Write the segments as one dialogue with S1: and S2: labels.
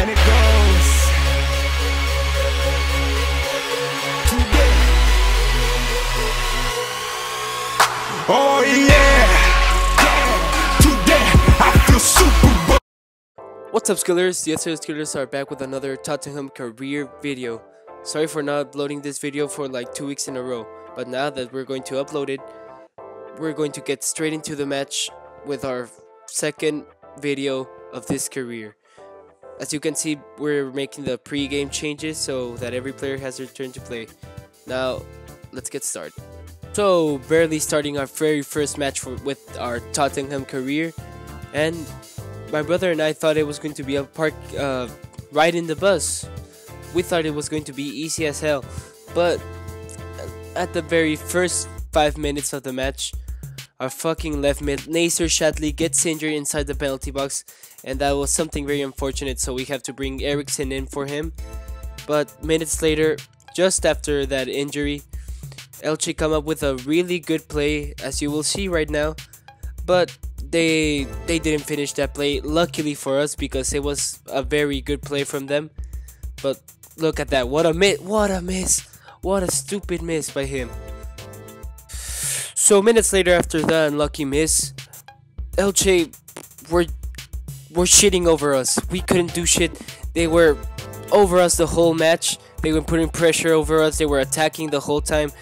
S1: and it goes. Oh.
S2: What's up Skillers? The SOS Skillers are back with another Tottenham career video. Sorry for not uploading this video for like two weeks in a row, but now that we're going to upload it, we're going to get straight into the match with our second video of this career. As you can see, we're making the pre-game changes so that every player has their turn to play. Now, let's get started. So, barely starting our very first match for, with our Tottenham career, and my brother and I thought it was going to be a park uh, ride in the bus. We thought it was going to be easy as hell, but at the very first five minutes of the match, our fucking left mid Nacer Chadli gets injured inside the penalty box, and that was something very unfortunate. So we have to bring Eriksen in for him. But minutes later, just after that injury, Elche come up with a really good play, as you will see right now. But they they didn't finish that play. Luckily for us, because it was a very good play from them. But look at that! What a miss! What a miss! What a stupid miss by him. So minutes later, after the unlucky miss, Elche were were shitting over us. We couldn't do shit. They were over us the whole match. They were putting pressure over us. They were attacking the whole time.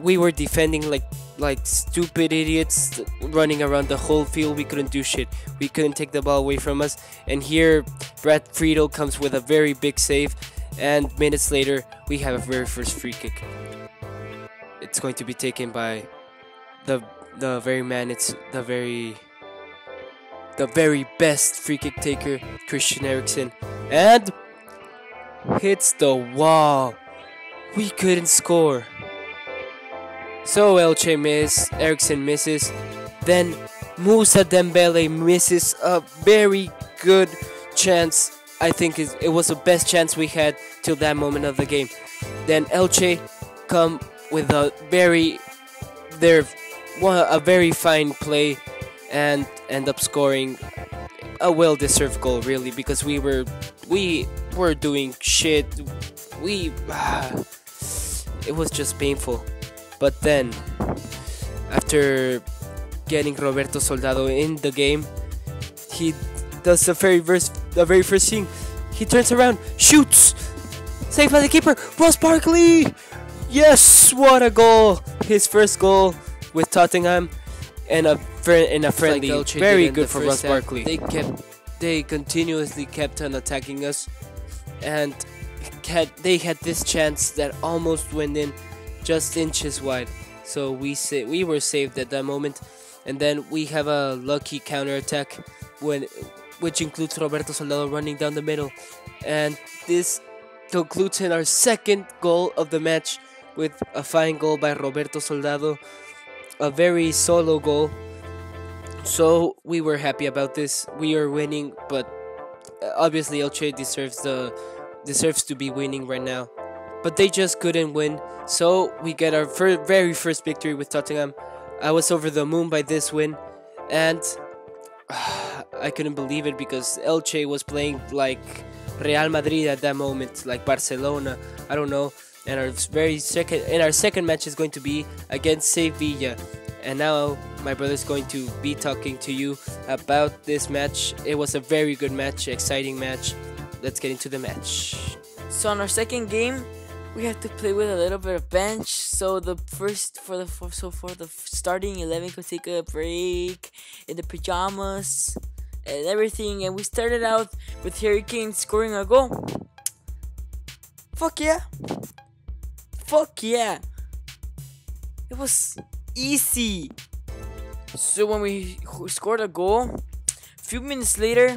S2: We were defending like like stupid idiots running around the whole field. We couldn't do shit. We couldn't take the ball away from us. And here, Brad Friedel comes with a very big save. And minutes later, we have a very first free kick. It's going to be taken by the the very man. It's the very the very best free kick taker, Christian Eriksen, and hits the wall. We couldn't score. So Elche miss, Eriksen misses, then Mousa Dembele misses a very good chance. I think it was the best chance we had till that moment of the game. Then Elche come with a very their a very fine play and end up scoring a well-deserved goal really because we were we were doing shit. We it was just painful. But then after getting Roberto Soldado in the game he does the very first the very first thing. He turns around shoots saved by the keeper Ross Barkley! Yes what a goal! His first goal with Tottenham and a in a friendly, like very good for Ross Barkley. They kept, they continuously kept on attacking us, and had, they had this chance that almost went in, just inches wide. So we say we were saved at that moment, and then we have a lucky counter attack when, which includes Roberto Soldado running down the middle, and this concludes in our second goal of the match with a fine goal by Roberto Soldado, a very solo goal so we were happy about this. We are winning, but uh, obviously Elche deserves the deserves to be winning right now. But they just couldn't win. So we get our fir very first victory with Tottenham. I was over the moon by this win, and uh, I couldn't believe it because Elche was playing like Real Madrid at that moment, like Barcelona. I don't know. And our very second, and our second match is going to be against Sevilla. And now my brother's going to be talking to you about this match. It was a very good match, exciting match. Let's get into the match.
S3: So on our second game, we have to play with a little bit of bench. So the first for the for, so for the starting eleven could take a break in the pajamas and everything. And we started out with Harry Kane scoring a goal. Fuck yeah! Fuck yeah! It was easy. So when we scored a goal, a few minutes later,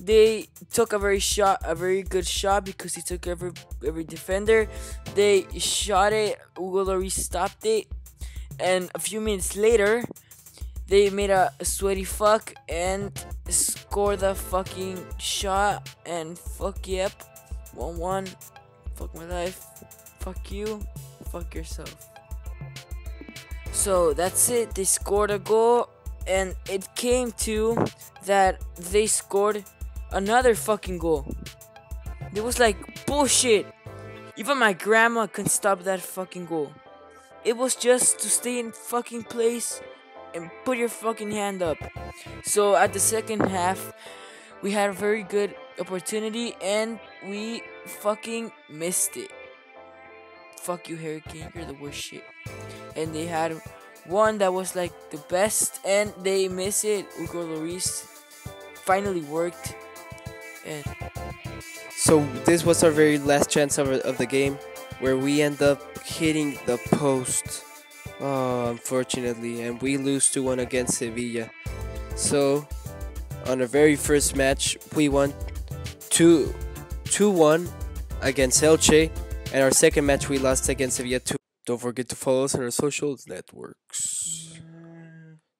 S3: they took a very shot, a very good shot because he took every every defender. They shot it. Hugo Lloris stopped it, and a few minutes later, they made a, sweaty fuck and scored the fucking shot. And fuck yep, one one. Fuck my life. Fuck you. Fuck yourself. So that's it. They scored a goal, and it came to that they scored another fucking goal. It was like bullshit. Even my grandma couldn't stop that fucking goal. It was just to stay in fucking place and put your fucking hand up. So at the second half, we had a very good opportunity and we fucking missed it. Fuck you, Hurricane. You're the worst shit. And they had one that was like the best and they miss it. Hugo Lloris finally worked. And
S2: So this was our very last chance of, of the game, where we end up hitting the post. Oh, unfortunately, and we lose 2-1 against Sevilla. So, on our very first match, we won 2 2-1 against Elche, and our second match we lost against Sevilla 2. Don't forget to follow us on our social networks.